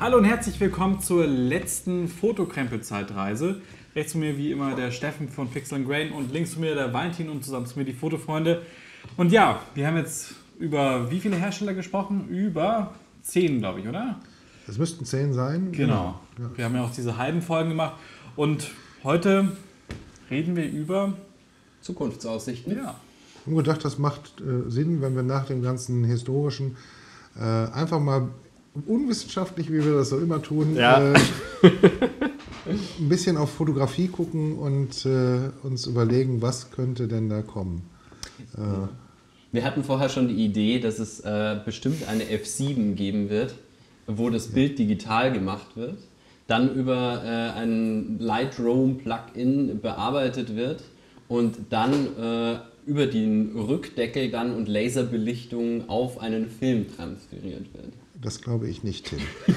Hallo und herzlich willkommen zur letzten Fotokrempel-Zeitreise. Rechts von mir wie immer der Steffen von Pixel Grain und links von mir der Valentin und zusammen zu mir die Fotofreunde. Und ja, wir haben jetzt über wie viele Hersteller gesprochen? Über zehn, glaube ich, oder? Es müssten zehn sein. Genau. Wir haben ja auch diese halben Folgen gemacht. Und heute reden wir über Zukunftsaussichten. ja, Ich habe gedacht, das macht äh, Sinn, wenn wir nach dem ganzen historischen äh, einfach mal unwissenschaftlich, wie wir das so immer tun, Ja. äh, ein bisschen auf Fotografie gucken und äh, uns überlegen, was könnte denn da kommen. Wir hatten vorher schon die Idee, dass es äh, bestimmt eine F7 geben wird, wo das Bild digital gemacht wird, dann über äh, ein Lightroom-Plugin bearbeitet wird und dann äh, über den Rückdeckel dann und Laserbelichtung auf einen Film transferiert wird. Das glaube ich nicht hin.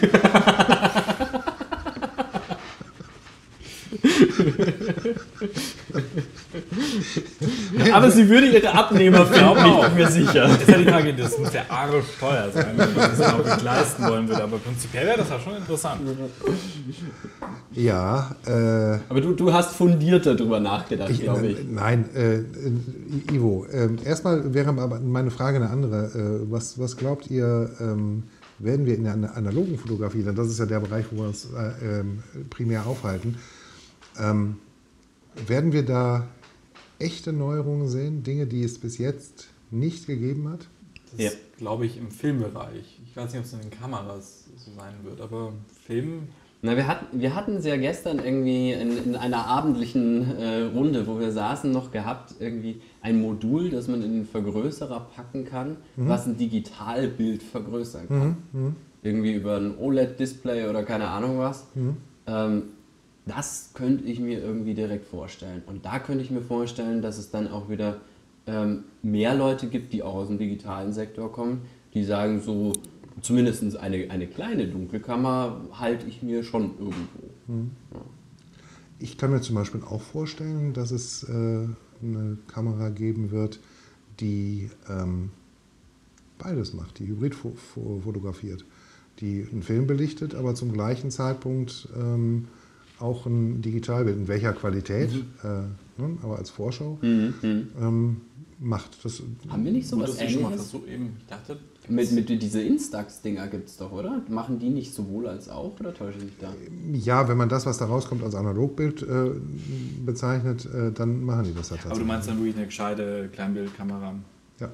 Aber sie würde ihre Abnehmer finden, ich bin mir sicher. Jetzt ist ja die Frage, das muss der Aare Steuer sein, wenn man das auch nicht leisten wollen würde. Aber prinzipiell wäre das ja schon interessant. Ja, äh, Aber du, du hast fundierter drüber nachgedacht, ich, glaube ich. äh, nein, äh, äh, Ivo, äh, erstmal wäre aber meine Frage eine andere. Äh, was, was glaubt ihr, ähm, werden wir in der ana- analogen Fotografie, denn das ist ja der Bereich, wo wir uns äh, ähm, primär aufhalten, ähm, werden wir da echte Neuerungen sehen, Dinge, die es bis jetzt nicht gegeben hat? Das Ja. glaube ich im Filmbereich. Ich weiß nicht, ob es in den Kameras so sein wird, aber Film. Na, wir hatten, wir hatten es ja gestern irgendwie in, in einer abendlichen äh, Runde, wo wir saßen, noch gehabt, irgendwie ein Modul, das man in den Vergrößerer packen kann, was ein Digitalbild vergrößern kann. Irgendwie über ein OLED-Display oder keine Ahnung was. Ähm, das könnte ich mir irgendwie direkt vorstellen. Und da könnte ich mir vorstellen, dass es dann auch wieder ähm, mehr Leute gibt, die auch aus dem digitalen Sektor kommen, die sagen so, zumindest eine, eine kleine Dunkelkammer halte ich mir schon irgendwo. Ich kann mir zum Beispiel auch vorstellen, dass es äh, eine Kamera geben wird, die ähm, beides macht, die hybrid fo fo fotografiert, die einen Film belichtet, aber zum gleichen Zeitpunkt ähm, auch ein Digitalbild, in welcher Qualität, äh, ne, aber als Vorschau ähm, macht. Das, Haben wir nicht so was Wurdest du schon mal ähnliches? eben, ich dachte, Mit, mit diese Instax-Dinger gibt es doch, oder? Machen die nicht sowohl als auch, oder täusche ich mich da? ja, wenn man das, was da rauskommt, als Analogbild äh, bezeichnet, äh, dann machen die das ja aber du tatsächlich. meinst dann wirklich eine gescheite Kleinbildkamera. Ja.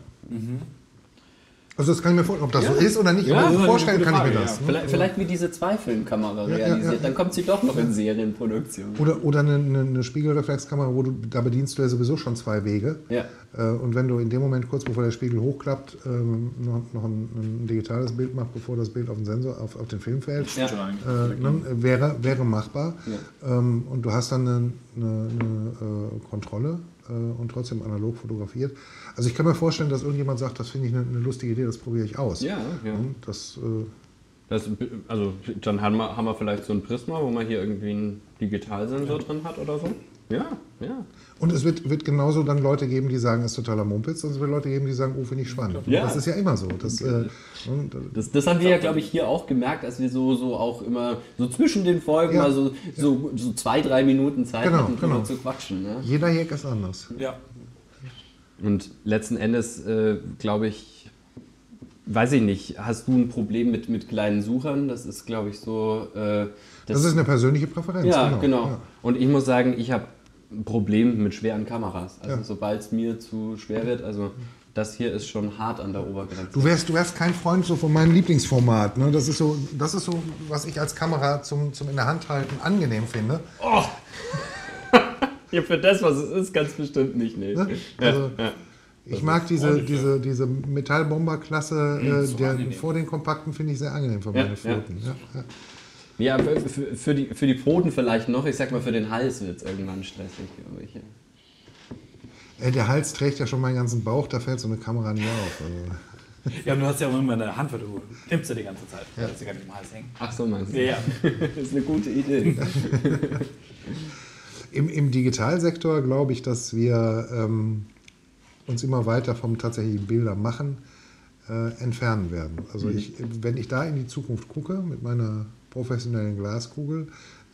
Also das kann ich mir vorstellen, ob das so ist oder nicht, Ja, aber eine vorstellen kann ich mir Frage, das. ja. ne? Vielleicht, vielleicht wie diese Zweifilmkamera Ja, ja, realisiert, ja. dann kommt sie doch noch in Serienproduktion. Oder, oder eine, eine, eine Spiegelreflexkamera, wo du, da bedienst du ja sowieso schon zwei Wege. Ja. Äh, Und wenn du in dem Moment, kurz bevor der Spiegel hochklappt, ähm, noch, noch ein, ein digitales Bild machst, bevor das Bild auf den Sensor, auf, auf den Film fällt, Ja. Äh, ne, wäre, wäre machbar. Ja. Ähm, und du hast dann eine, eine, eine äh, Kontrolle äh, und trotzdem analog fotografiert. Also ich kann mir vorstellen, dass irgendjemand sagt, das finde ich eine, eine lustige Idee, das probiere ich aus. Ja, ja. Das, äh, Das, also dann haben wir, haben wir vielleicht so ein Prisma, wo man hier irgendwie einen Digitalsensor drin hat oder so. Ja, ja. Und es wird, wird genauso dann Leute geben, die sagen, es ist totaler Mumpitz, und es wird Leute geben, die sagen, oh, finde ich spannend. Ja. Das ist ja immer so. Das, äh, und, äh, Das, das haben wir ja, glaube ich, hier auch gemerkt, als wir so, so auch immer so zwischen den Folgen Ja. mal so, so, so zwei, drei Minuten Zeit Genau, hatten, genau. zu quatschen. Ne? jeder Hack ist anders. Ja. Und letzten Endes, äh, glaube ich, weiß ich nicht, hast du ein Problem mit, mit kleinen Suchern? Das ist, glaube ich, so. Äh, Das, ist eine persönliche Präferenz. Ja, genau. Ja. Und ich muss sagen, ich habe ein Problem mit schweren Kameras. Also Ja. sobald es mir zu schwer wird, also das hier ist schon hart an der Obergrenze. Du wärst, du wärst kein Freund so von meinem Lieblingsformat. Ne? Das, ist so, das ist so, was ich als Kamera zum, zum in der Hand halten angenehm finde. ja, für das, was es ist, ganz bestimmt nicht. Nee. Ne? Also, Ich mag diese, diese, diese Metallbomber-Klasse, äh, so der vor den kompakten finde ich sehr angenehm für Ja, meine ja. Pfoten. Ja, für, für, für, die, für die Pfoten vielleicht noch. Ich sag mal, für den Hals wird es irgendwann stressig, glaube ich. Äh, der Hals trägt ja schon meinen ganzen Bauch, da fällt so eine Kamera nicht auf. Also. Ja, aber du hast ja auch irgendwann eine Hand, weil du nimmst ja die ganze Zeit. Ja. Das ja gar nicht im Hals hängen. Ach so, meinst du? Ja, ja. Das ist eine gute Idee. Im, Im Digitalsektor glaube ich, dass wir ähm, uns immer weiter vom tatsächlichen Bilder machen äh, entfernen werden. Also ich, wenn ich da in die Zukunft gucke mit meiner professionellen Glaskugel,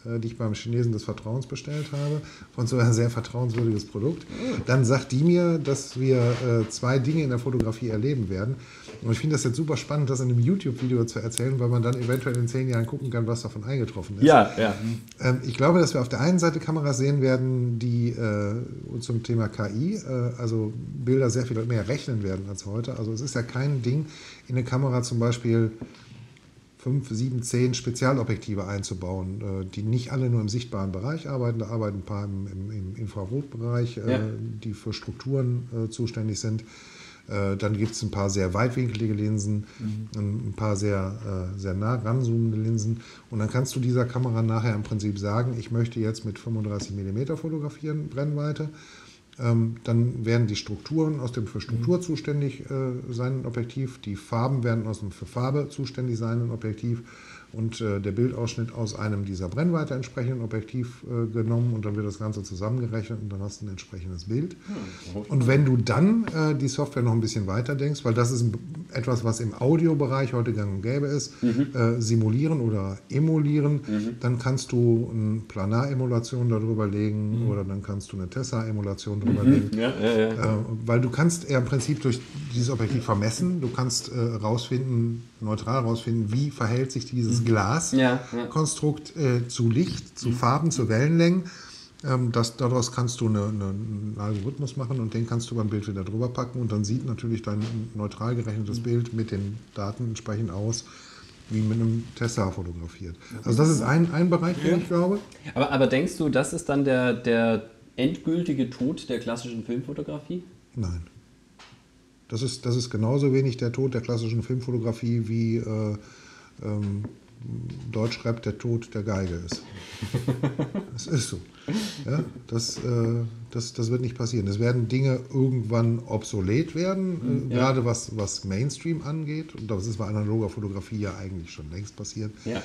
äh, die ich beim Chinesen des Vertrauens bestellt habe, von so ein sehr vertrauenswürdiges Produkt. Dann sagt die mir, dass wir äh, zwei Dinge in der Fotografie erleben werden. Und ich finde das jetzt super spannend, das in einem YouTube-Video zu erzählen, weil man dann eventuell in zehn Jahren gucken kann, was davon eingetroffen ist. Ja, ja. Ähm, ich glaube, dass wir auf der einen Seite Kameras sehen werden, die äh, zum Thema KI, äh, also Bilder sehr viel mehr rechnen werden als heute. Also es ist ja kein Ding, in eine Kamera zum Beispiel fünf, sieben, zehn Spezialobjektive einzubauen, äh, die nicht alle nur im sichtbaren Bereich arbeiten. Da arbeiten ein paar im, im, im Infrarotbereich, äh, Ja. die für Strukturen äh, zuständig sind. Dann gibt es ein paar sehr weitwinklige Linsen, ein paar sehr, sehr nah ranzoomende Linsen. Und dann kannst du dieser Kamera nachher im Prinzip sagen, ich möchte jetzt mit 35 mm fotografieren, Brennweite. Ähm, dann werden die Strukturen aus dem für Struktur zuständig äh, seienden Objektiv, die Farben werden aus dem für Farbe zuständig seienden Objektiv und äh, der Bildausschnitt aus einem dieser Brennweite entsprechenden Objektiv äh, genommen und dann wird das Ganze zusammengerechnet und dann hast du ein entsprechendes Bild. Und wenn du dann äh, die Software noch ein bisschen weiter denkst, weil das ist ein, etwas, was im Audiobereich heute gang und gäbe ist, äh, simulieren oder emulieren, dann kannst du eine Planar-Emulation darüber legen oder dann kannst du eine Tessa-Emulation darüber legen. Ja, ja, ja. Äh, weil du kannst ja im Prinzip durch dieses Objektiv vermessen, du kannst äh, rausfinden, neutral rausfinden, wie verhält sich dieses Ja, Glaskonstrukt äh, zu Licht, zu Farben, zu Wellenlängen. Ähm, das, daraus kannst du eine, eine, einen Algorithmus machen und den kannst du beim Bild wieder drüber packen und dann sieht natürlich dein neutral gerechnetes Bild mit den Daten entsprechend aus, wie mit einem Tesla fotografiert. Also das ist ein, ein Bereich, den ich glaube. Aber, aber denkst du, das ist dann der, der endgültige Tod der klassischen Filmfotografie? Nein. Das ist, das ist genauso wenig der Tod der klassischen Filmfotografie wie äh, ähm, Deutschrap der Tod der Geige ist. Das ist so. Ja, das, äh, das, das wird nicht passieren. Es werden Dinge irgendwann obsolet werden, äh, Ja. gerade was, was Mainstream angeht. Und das ist bei analoger Fotografie ja eigentlich schon längst passiert. Ja.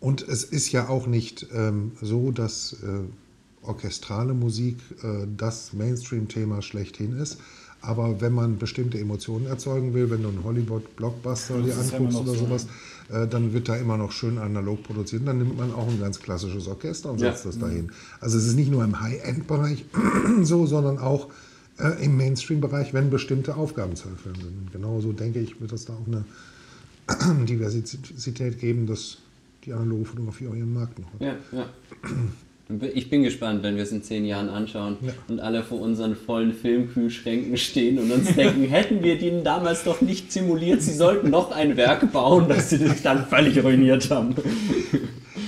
Und es ist ja auch nicht ähm, so, dass äh, orchestrale Musik äh, das Mainstream-Thema schlechthin ist. Aber wenn man bestimmte Emotionen erzeugen will, wenn du einen Hollywood-Blockbuster dir anguckst oder so, sowas, äh, dann wird da immer noch schön analog produziert. Und dann nimmt man auch ein ganz klassisches Orchester und Ja. setzt das dahin. Also es ist nicht nur im High-End-Bereich so, sondern auch äh, im Mainstream-Bereich, wenn bestimmte Aufgaben zu erfüllen sind. Und genauso denke ich, wird es da auch eine Diversität geben, dass die analoge Fotografie auch ihren Markt noch hat. Ja, ja. Ich bin gespannt, wenn wir es in zehn Jahren anschauen Ja. und alle vor unseren vollen Filmkühlschränken stehen und uns denken, hätten wir denen damals doch nicht simuliert, sie sollten noch ein Werk bauen, das sie sich dann völlig ruiniert haben.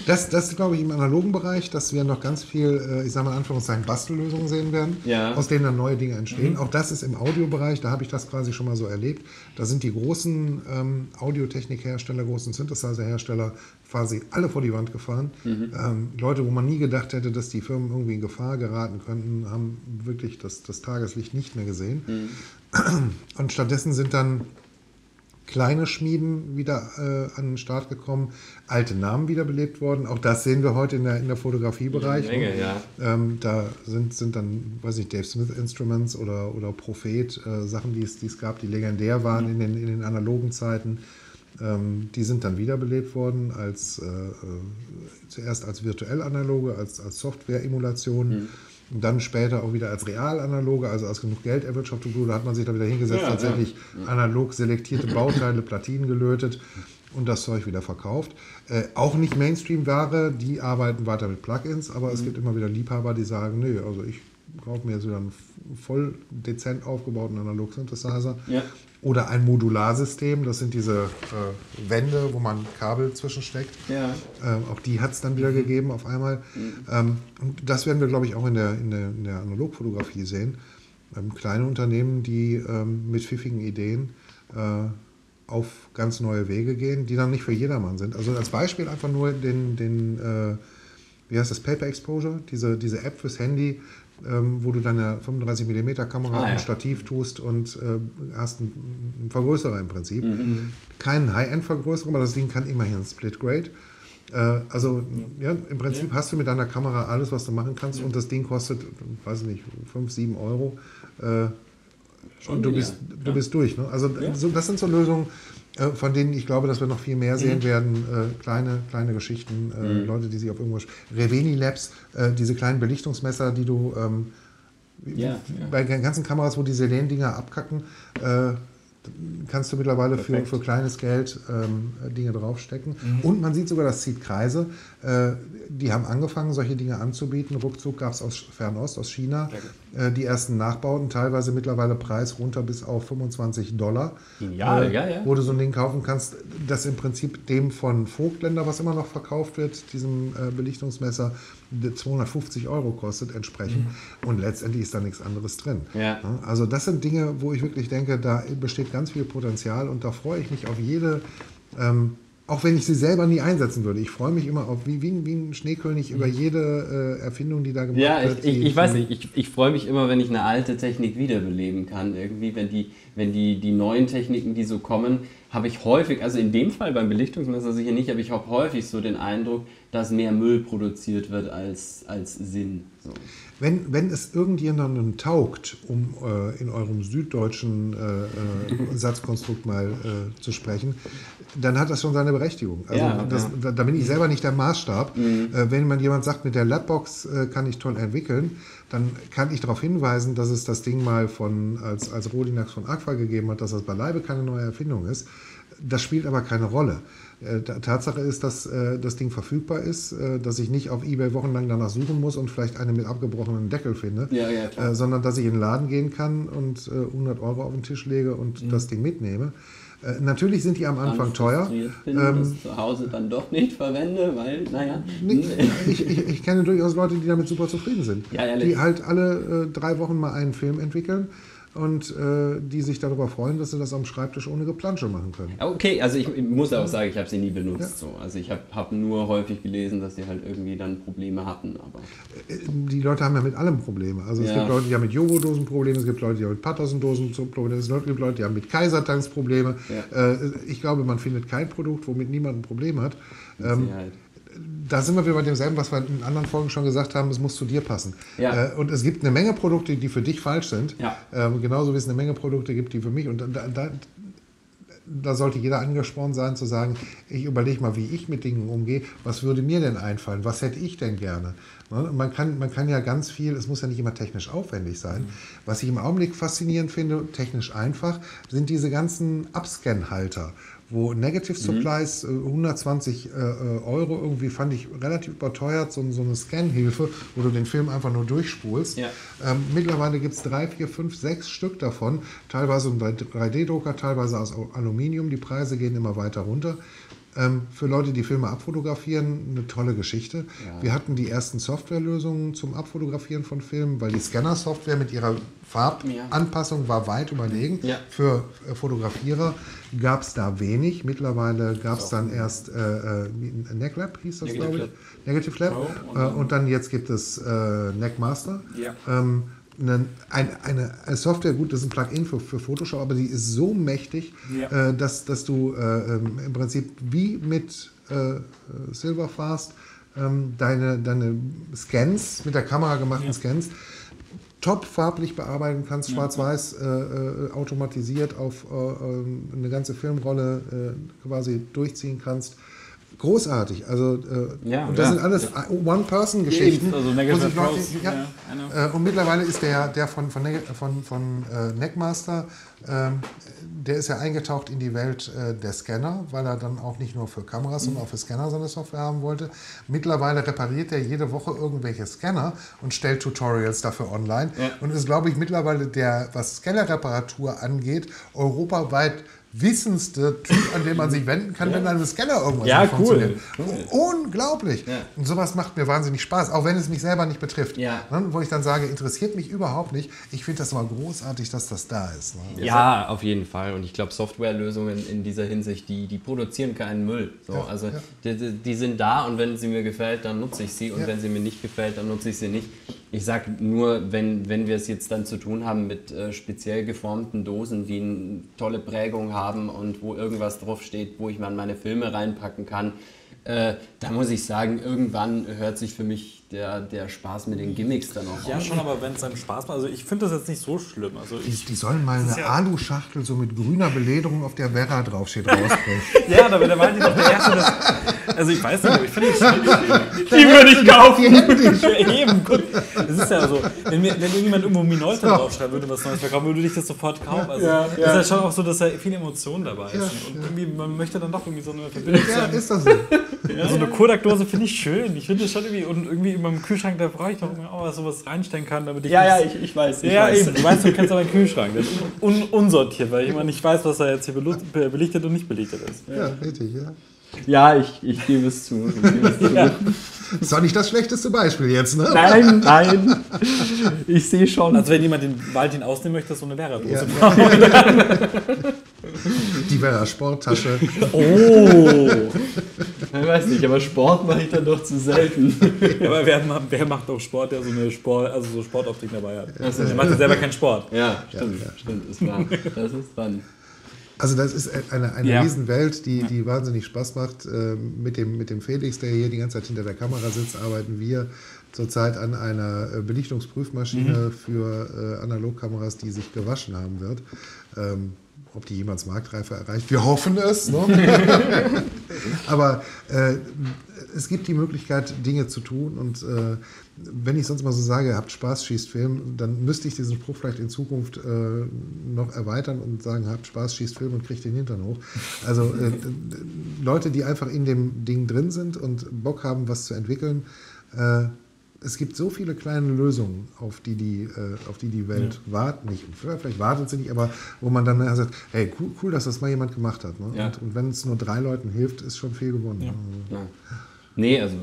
Das, das glaube ich im analogen Bereich, dass wir noch ganz viel, äh, ich sage mal in Anführungszeichen, Bastellösungen sehen werden, Ja. aus denen dann neue Dinge entstehen. Auch das ist im Audiobereich, da habe ich das quasi schon mal so erlebt. Da sind die großen ähm, Audiotechnikhersteller, großen Synthesizer-Hersteller quasi alle vor die Wand gefahren. Ähm, Leute, wo man nie gedacht hätte, dass die Firmen irgendwie in Gefahr geraten könnten, haben wirklich das, das Tageslicht nicht mehr gesehen. Und stattdessen sind dann kleine Schmieden wieder äh, an den Start gekommen, alte Namen wiederbelebt worden. Auch das sehen wir heute in der, in der Fotografiebereich. Menge, ja. Ähm, da sind, sind dann, weiß ich, Dave Smith Instruments oder, oder Prophet, äh, Sachen, die es, die es gab, die legendär waren in, den, in den analogen Zeiten. Ähm, die sind dann wiederbelebt worden, als, äh, äh, zuerst als virtuell analoge, als, als Software-Emulation. Und dann später auch wieder als real-analoge, also als genug Geld erwirtschaftet wurde, hat man sich da wieder hingesetzt, Ja, tatsächlich analog selektierte Bauteile, Platinen gelötet und das Zeug wieder verkauft. Äh, auch nicht Mainstream-Ware, die arbeiten weiter mit Plugins, aber es gibt immer wieder Liebhaber, die sagen, nö, also ich kaufe mir jetzt wieder einen voll dezent aufgebauten Analog-Synthesizer Ja. Oder ein Modularsystem, das sind diese äh, Wände, wo man Kabel zwischensteckt. Ja. Ähm, auch die hat es dann wieder gegeben auf einmal. Ähm, und das werden wir, glaube ich, auch in der, in der, in der Analogfotografie sehen. Ähm, kleine Unternehmen, die ähm, mit pfiffigen Ideen äh, auf ganz neue Wege gehen, die dann nicht für jedermann sind. Also als Beispiel einfach nur den, den äh, wie heißt das, Paper Exposure, diese, diese App fürs Handy, ähm, wo du deine 35 mm Kamera Ah, auf ein ja. Stativ tust und äh, hast einen, einen Vergrößerer im Prinzip. Keinen High-End-Vergrößerer, aber das Ding kann immerhin Split Grade. Äh, also ja, im Prinzip hast du mit deiner Kamera alles, was du machen kannst und das Ding kostet, weiß ich nicht, 5, 7 Euro. Äh, Schon und du bist, du bist durch. Ne? Also so, das sind so Lösungen, von denen ich glaube, dass wir noch viel mehr sehen Mhm. werden. Äh, kleine, kleine Geschichten, äh, Leute, die sich auf irgendwo. Reveni Labs, äh, diese kleinen Belichtungsmesser, die du ähm, Ja, bei den ganzen Kameras, wo die Selen-Dinger abkacken, äh, kannst du mittlerweile für, für kleines Geld ähm, Dinge draufstecken. Mhm. Und man sieht sogar, das zieht Kreise. Äh, die haben angefangen, solche Dinge anzubieten. Ruckzuck gab es aus Fernost, aus China, äh, die ersten Nachbauten, teilweise mittlerweile Preis runter bis auf 25 Dollar. Genial, ja, ja. Wo du so ein Ding kaufen kannst, das im Prinzip dem von Vogtländer, was immer noch verkauft wird, diesem äh, Belichtungsmesser, 250 Euro kostet entsprechend. Und letztendlich ist da nichts anderes drin. Mhm. Ja. Also das sind Dinge, wo ich wirklich denke, da besteht ganz viel Potenzial und da freue ich mich auf jede, ähm, auch wenn ich sie selber nie einsetzen würde. Ich freue mich immer auf, wie, wie, ein- wie ein Schneekönig über jede äh, Erfindung, die da gemacht Ja, wird. ich, ich, ich weiß nicht, ich, ich freue mich immer, wenn ich eine alte Technik wiederbeleben kann. Irgendwie, wenn die, wenn die, die neuen Techniken, die so kommen, habe ich häufig, also in dem Fall beim Belichtungsmesser sicher nicht, aber ich habe häufig so den Eindruck, dass mehr Müll produziert wird als, als Sinn. So. Wenn, wenn es irgendjemandem taugt, um äh, in eurem süddeutschen äh, äh, Satzkonstrukt mal äh, zu sprechen, dann hat das schon seine Berechtigung. Also Ja, das. Da, da bin ich selber nicht der Maßstab. Äh, wenn man jemand sagt, mit der Labbox äh, kann ich toll entwickeln, dann kann ich darauf hinweisen, dass es das Ding mal von, als, als Rodinax von Aqua gegeben hat, dass das beileibe keine neue Erfindung ist. Das spielt aber keine Rolle. Äh, Ta- Tatsache ist, dass äh, das Ding verfügbar ist, äh, dass ich nicht auf Ebay wochenlang danach suchen muss und vielleicht eine mit abgebrochenen Deckel finde, Ja, ja, sondern dass ich in den Laden gehen kann und äh, 100 Euro auf den Tisch lege und Mhm. das Ding mitnehme. Äh, natürlich sind die am Anfang teuer. Bin, Ähm, das zu Hause dann doch nicht verwende, weil, naja. Nee, ich, ich, ich kenne durchaus Leute, die damit super zufrieden sind. Ja, die halt alle äh, drei Wochen mal einen Film entwickeln und äh, die sich darüber freuen, dass sie das am Schreibtisch ohne Geplansche machen können. Okay, also ich, ich muss auch sagen, ich habe sie nie benutzt. So. Also ich habe hab nur häufig gelesen, dass sie halt irgendwie dann Probleme hatten. Aber Äh, Die Leute haben ja mit allem Probleme. Also es Ja. gibt Leute, die haben mit Jovo-Dosen Probleme, es gibt Leute, die haben mit Patterson-Dosen Probleme, es gibt Leute, die haben mit Kaisertanks Probleme. Ja. Äh, ich glaube, man findet kein Produkt, womit niemand ein Problem hat. Ähm, Sicherheit. Da sind wir wieder bei demselben, was wir in anderen Folgen schon gesagt haben, es muss zu dir passen. Ja. Äh, und es gibt eine Menge Produkte, die für dich falsch sind. Ja. Ähm, genauso wie es eine Menge Produkte gibt, die für mich. Und da, da, da sollte jeder angespornt sein, zu sagen, ich überlege mal, wie ich mit Dingen umgehe. Was würde mir denn einfallen? Was hätte ich denn gerne? Ne? Man, kann, man kann ja ganz viel, es muss ja nicht immer technisch aufwendig sein. Was ich im Augenblick faszinierend finde, technisch einfach, sind diese ganzen Upscan-Halter wo Negative Supplies äh, 120 äh, äh, Euro irgendwie fand ich relativ überteuert, so, so eine Scan-Hilfe, wo du den Film einfach nur durchspulst. Ja. Ähm, mittlerweile gibt es drei, vier, fünf, sechs Stück davon, teilweise ein 3D-Drucker, teilweise aus Aluminium. Die Preise gehen immer weiter runter. Ähm, für Leute, die Filme abfotografieren, eine tolle Geschichte. Ja. Wir hatten die ersten Softwarelösungen zum Abfotografieren von Filmen, weil die Scanner-Software mit ihrer Farbanpassung war weit überlegen. Ja. Für äh, Fotografierer gab es da wenig. Mittlerweile gab es dann erst äh, äh, NECLab, hieß das, Negative glaube ich. Negative Lab. Pro Äh, und dann jetzt gibt es äh, NECMaster. Ja. Ähm, eine, ein, eine, eine Software, gut, das ist ein Plugin für, für Photoshop, aber die ist so mächtig, Ja. äh, dass, dass du äh, ähm, im Prinzip wie mit äh, Silverfast ähm, deine, deine Scans, mit der Kamera gemachten Ja. Scans, top farblich bearbeiten kannst, schwarz-weiß äh, äh, automatisiert auf äh, ähm, eine ganze Filmrolle quasi durchziehen kannst. Großartig. Also, äh, Ja, und das ja. sind alles One-Person-Geschichten. Also sich Leute- ja, know. äh, und mittlerweile ist der, der von, von, von, von äh, Neckmaster, ähm, der ist ja eingetaucht in die Welt äh, der Scanner, weil er dann auch nicht nur für Kameras, sondern auch für Scanner seine Software haben wollte. Mittlerweile repariert er jede Woche irgendwelche Scanner und stellt Tutorials dafür online. Und ist, glaube ich, mittlerweile der, was Scanner-Reparatur angeht, europaweit wissendste Typ, an den man sich wenden kann, wenn einem Scanner irgendwas Ja, nicht cool. funktioniert. Unglaublich. Ja. Und sowas macht mir wahnsinnig Spaß, auch wenn es mich selber nicht betrifft. Ja. Ne, wo ich dann sage, interessiert mich überhaupt nicht. Ich finde das aber großartig, dass das da ist. Ne? Ja, auf jeden Fall. Und ich glaube, Softwarelösungen in dieser Hinsicht, die, die produzieren keinen Müll. So, Ja, also ja. Die, die, die sind da und wenn sie mir gefällt, dann nutze ich sie. Und Ja. wenn sie mir nicht gefällt, dann nutze ich sie nicht. Ich sage nur, wenn, wenn wir es jetzt dann zu tun haben mit äh, speziell geformten Dosen, die eine tolle Prägung haben und wo irgendwas draufsteht, wo ich mal meine Filme reinpacken kann, äh, da muss ich sagen, irgendwann hört sich für mich der, der Spaß mit den Gimmicks dann auch Ja, aus. schon, aber wenn es einem Spaß macht, also ich finde das jetzt nicht so schlimm. Also Die, ich, die sollen mal eine ja- Aluschachtel so mit grüner Belederung, auf der Werra draufsteht, rausbringen. ja, da wird der Valentin doch der Erste, das, also ich weiß nicht, aber ich finde es Die würde ich kaufen. Ja, eben, gut. Das ist ja so, wenn, mir, wenn irgendjemand irgendwo Minolta draufschreiben würde, was Neues verkaufen, würde ich das sofort kaufen. Also Ja, es ja. ist ja schon auch so, dass da viele Emotionen dabei sind. Ja, und irgendwie, man möchte dann doch irgendwie so eine Verbindung Ja, sein. ist das so. Ja, so eine Kodak-Dose finde ich schön. Ich finde das schon irgendwie, und irgendwie in meinem Kühlschrank, da brauche ich doch irgendwie auch was, sowas reinstellen kann, damit ich Ja, ja, ich, ich weiß. Ich ja, weiß. eben. Du weißt, du kennst aber einen Kühlschrank. Der ist un unsortiert, weil ich immer nicht weiß, was da jetzt hier belichtet und nicht belichtet ist. Ja, richtig, ja. Ja, ich, ich gebe es zu. Ich gebe es zu. Ist doch nicht das schlechteste Beispiel jetzt, ne? Nein, nein. Ich sehe schon. Also wenn jemand den Valentin ausnehmen möchte, ist so eine Werra-Dose. Ja. Die Werra Sporttasche. Oh! Ich weiß nicht, aber Sport mache ich dann doch zu selten. aber wer, wer macht auch Sport, der so eine Sport, also so Sportoptik dabei hat? Also, Der macht ja selber keinen Sport. Ja, stimmt, stimmt, ist wahr. Das ist dran. Also das ist eine, eine Ja. Riesenwelt, die, die wahnsinnig Spaß macht. Ähm, Mit dem, mit dem Felix, der hier die ganze Zeit hinter der Kamera sitzt, arbeiten wir zurzeit an einer äh, Belichtungsprüfmaschine für äh, Analogkameras, die sich gewaschen haben wird. Ähm, ob die jemals Marktreife erreicht, wir hoffen es. Ne? Aber äh, es gibt die Möglichkeit, Dinge zu tun. Und äh, wenn ich sonst mal so sage, habt Spaß, schießt Film, dann müsste ich diesen Spruch vielleicht in Zukunft äh, noch erweitern und sagen, habt Spaß, schießt Film und kriegt den Hintern hoch. Also äh, Leute, die einfach in dem Ding drin sind und Bock haben, was zu entwickeln. Äh, es gibt so viele kleine Lösungen, auf die die, äh, auf die, die Welt wartet. Nicht, vielleicht wartet sie nicht, aber wo man dann sagt, hey, cool, cool dass das mal jemand gemacht hat. Ne? Ja. Und, und wenn es nur drei Leuten hilft, ist schon viel gewonnen. ne? Ja. Nee, also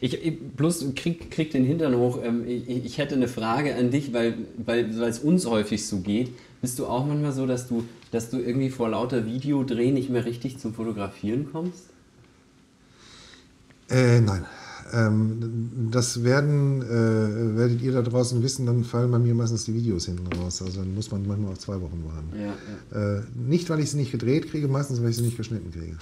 ich, ich bloß krieg, krieg den Hintern hoch. Ähm, ich, ich hätte eine Frage an dich, weil weil weil es uns häufig so geht. Bist du auch manchmal so, dass du, dass du irgendwie vor lauter Videodreh nicht mehr richtig zum Fotografieren kommst? Äh, nein. Ähm, das werden, äh, werdet ihr da draußen wissen, dann fallen bei mir meistens die Videos hinten raus. Also dann muss man manchmal auch zwei Wochen warten. Ja, ja. Äh, nicht, weil ich sie nicht gedreht kriege, meistens, weil ich sie nicht geschnitten kriege.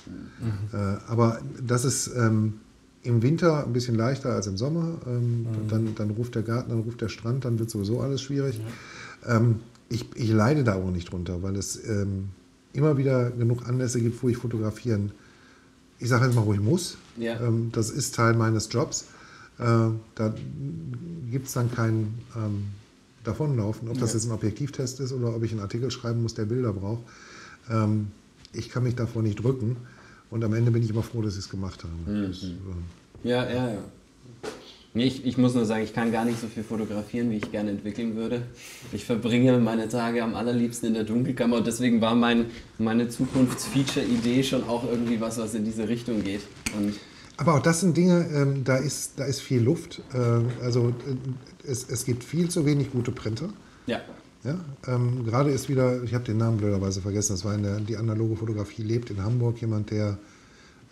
Äh, aber das ist ähm, im Winter ein bisschen leichter als im Sommer. Ähm, dann, dann ruft der Garten, dann ruft der Strand, dann wird sowieso alles schwierig. Ähm, ich, ich leide da auch nicht drunter, weil es ähm, immer wieder genug Anlässe gibt, wo ich fotografieren, ich sage jetzt mal, wo ich muss. Ja. Ähm, das ist Teil meines Jobs. Äh, da gibt es dann kein ähm, Davonlaufen, ob das Ja. jetzt ein Objektivtest ist oder ob ich einen Artikel schreiben muss, der Bilder braucht. Ähm, ich kann mich davor nicht drücken und am Ende bin ich immer froh, dass ich es gemacht habe. Das, äh, Ja, ja, ja. Ich, ich muss nur sagen, ich kann gar nicht so viel fotografieren, wie ich gerne entwickeln würde. Ich verbringe meine Tage am allerliebsten in der Dunkelkammer und deswegen war mein, meine Zukunftsfeature-Idee schon auch irgendwie was, was in diese Richtung geht. Und Aber auch das sind Dinge, ähm, da, ist, da ist viel Luft. Äh, also äh, es, es gibt viel zu wenig gute Printer. ja, Ja, ähm, gerade ist wieder, ich habe den Namen blöderweise vergessen, das war in der, die analoge Fotografie lebt in Hamburg jemand, der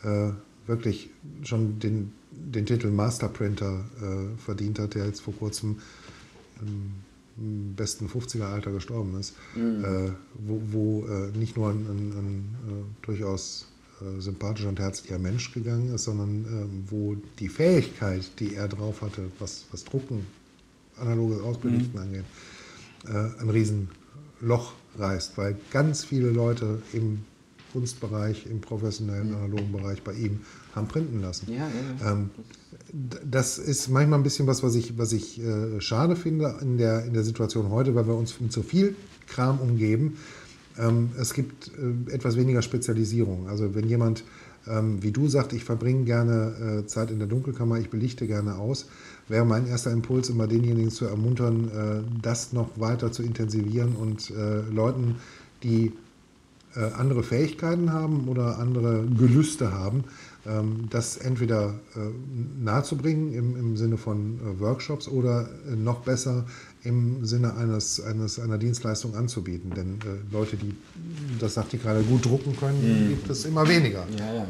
äh, wirklich schon den, den Titel Masterprinter äh, verdient hat, der jetzt vor kurzem im, besten 50er-Alter gestorben ist, äh, wo, wo äh, nicht nur ein, ein, ein äh, durchaus äh, sympathischer und herzlicher Mensch gegangen ist, sondern ähm, wo die Fähigkeit, die er drauf hatte, was, was Drucken, analoges Ausbelichten angeht, äh, ein Riesenloch reißt, weil ganz viele Leute im Kunstbereich, im professionellen analogen Bereich bei ihm haben printen lassen. ja, ja. ja. Ähm, das ist manchmal ein bisschen was, was ich, was ich äh, schade finde in der, in der Situation heute, weil wir uns mit so viel Kram umgeben. Ähm, es gibt äh, etwas weniger Spezialisierung. Also wenn jemand ähm, wie du sagt, ich verbringe gerne äh, Zeit in der Dunkelkammer, ich belichte gerne aus, wäre mein erster Impuls immer denjenigen zu ermuntern, äh, das noch weiter zu intensivieren und äh, Leuten, die äh, andere Fähigkeiten haben oder andere Gelüste haben, ähm, das entweder äh, nahezubringen im, im Sinne von äh, Workshops oder noch besser im Sinne eines, eines, einer Dienstleistung anzubieten. Denn äh, Leute, die, das sagt die gerade, gut drucken können, gibt es immer weniger. Ja, ja,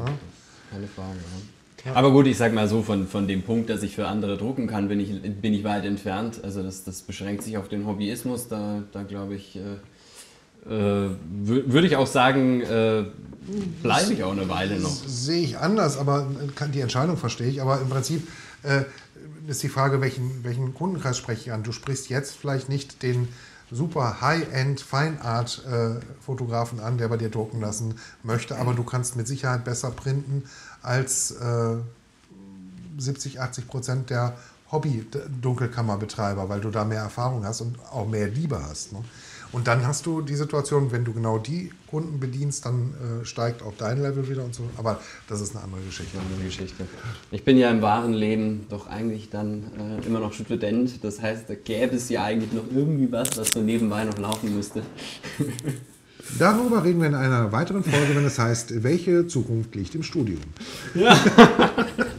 keine Frage. Ja. Aber gut, ich sag mal so, von, von dem Punkt, dass ich für andere drucken kann, bin ich, bin ich weit entfernt. Also das, das beschränkt sich auf den Hobbyismus. Da, da glaube ich, äh, würde ich auch sagen, äh, bleibe ich auch eine Weile noch. Sehe ich anders, aber kann- die Entscheidung verstehe ich. Aber im Prinzip, äh, ist die Frage, welchen, welchen Kundenkreis spreche ich an? Du sprichst jetzt vielleicht nicht den super High-End Fine Art äh, Fotografen an, der bei dir drucken lassen möchte, aber du kannst mit Sicherheit besser printen als äh, 70, 80 Prozent der Hobby-Dunkelkammerbetreiber, weil du da mehr Erfahrung hast und auch mehr Liebe hast. Ne? Und dann hast du die Situation, wenn du genau die Kunden bedienst, dann äh, steigt auch dein Level wieder und so. Aber das ist eine andere Geschichte. Andere Geschichte. Ich bin ja im wahren Leben doch eigentlich dann äh, immer noch Student. Das heißt, da gäbe es ja eigentlich noch irgendwie was, was so nebenbei noch laufen müsste. Darüber reden wir in einer weiteren Folge, wenn es heißt, welche Zukunft liegt im Studium. Ja.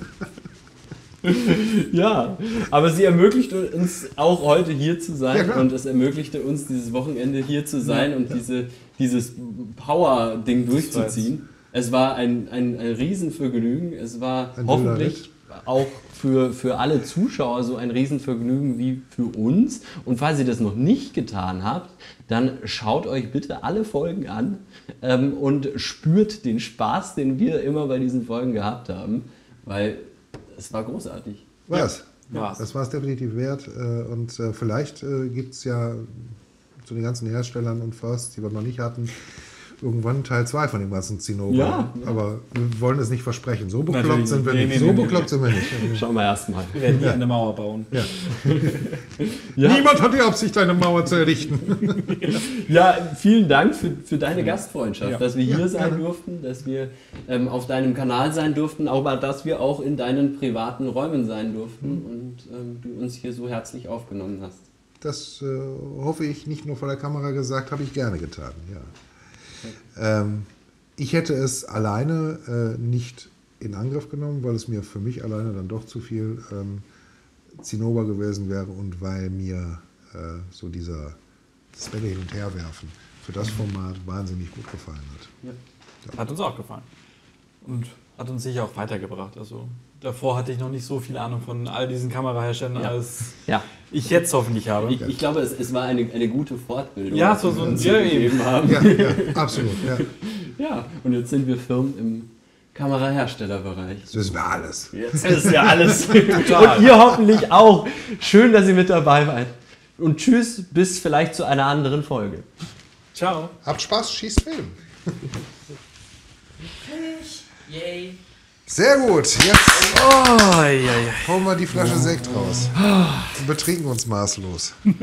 ja, aber sie ermöglicht uns auch heute hier zu sein Ja, und es ermöglichte uns dieses Wochenende hier zu sein und diese, dieses Power-Ding durchzuziehen. Es war ein, ein, ein Riesenvergnügen. Es war Ein hoffentlich auch für, für alle Zuschauer so ein Riesenvergnügen wie für uns. Und falls ihr das noch nicht getan habt, dann schaut euch bitte alle Folgen an ähm, und spürt den Spaß, den wir immer bei diesen Folgen gehabt haben, weil es war großartig. Was? War's. Das war es definitiv wert. äh, Und äh, vielleicht gibt es ja zu den ganzen Herstellern und Firsts, die wir noch nicht hatten, irgendwann Teil 2 von dem ganzen Zinnober. Ja. Aber wir wollen es nicht versprechen. So bekloppt Natürlich sind wir nicht. nicht. Nee, so nee, nee, bekloppt sind wir nicht. Schauen wir erstmal. Wir werden hier eine Mauer bauen. Ja. Ja, Niemand hat die Absicht, eine Mauer zu errichten. ja, vielen Dank für, für deine Gastfreundschaft, Ja. dass wir hier Ja, sein durften, dass wir ähm, auf deinem Kanal sein durften, aber dass wir auch in deinen privaten Räumen sein durften und ähm, du uns hier so herzlich aufgenommen hast. Das äh, hoffe ich nicht nur vor der Kamera gesagt, habe ich gerne getan. Ja. Ähm, ich hätte es alleine äh, nicht in Angriff genommen, weil es mir für mich alleine dann doch zu viel ähm, Zinnober gewesen wäre und weil mir äh, so dieser das Bälle hin und her werfen für das Format wahnsinnig gut gefallen hat. Hat uns auch gefallen. Und hat uns sicher auch weitergebracht. Also davor hatte ich noch nicht so viel Ahnung von all diesen Kameraherstellern, Ja. als Ja, ich jetzt hoffentlich habe. ich, ich glaube, es, es war eine, eine gute Fortbildung, Ja, was so- so- ja, hier eben. haben. Ja, ja absolut. Ja. Ja, und jetzt sind wir firm im Kameraherstellerbereich. Das wissen wir alles. Jetzt ist ja alles. Und ihr hoffentlich auch. Schön, dass ihr mit dabei seid. Und tschüss, bis vielleicht zu einer anderen Folge. Ciao. Habt Spaß, schießt Film. Yay. Sehr gut. Jetzt Oh, ja, ja. holen wir die Flasche Sekt raus und betrinken uns maßlos.